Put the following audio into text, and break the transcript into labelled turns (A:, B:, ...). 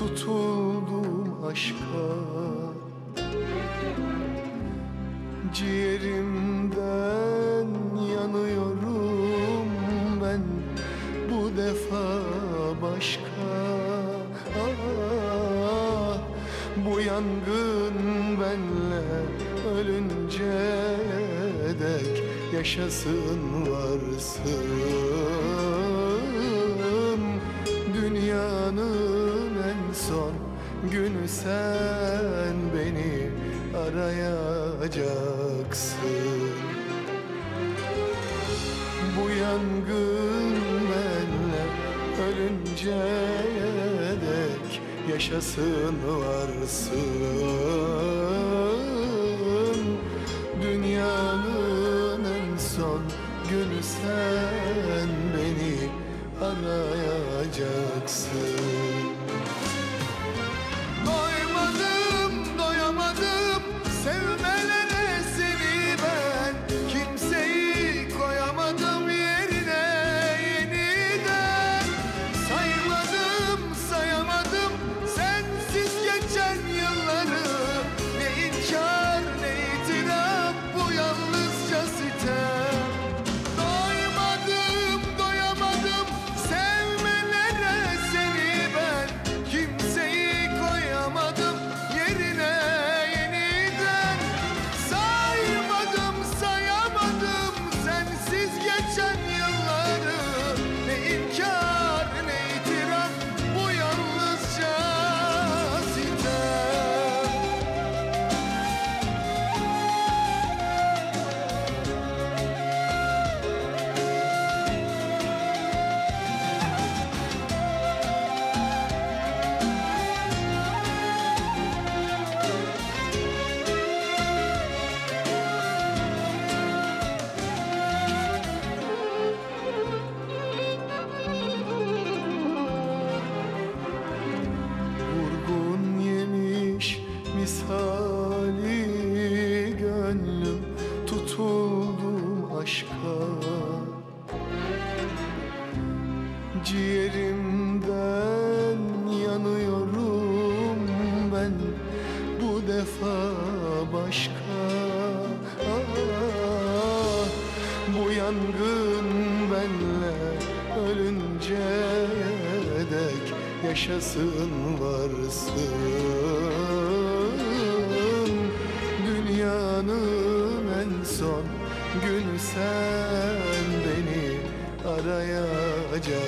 A: tutuldum aşka. Ciğerimden yanıyorum ben bu defa başka. Ah, bu yangın benle ölünce dek yaşasın varsın. Günü sen beni arayacaksın. Bu yangın benle ölünce dek yaşasın varsın tutuldum aşka. Ciğerimden yanıyorum ben bu defa başka. Ah, Bu yangın benle ölünce dek yaşasın varsın. Dünyanın son günü sen beni arayacaksın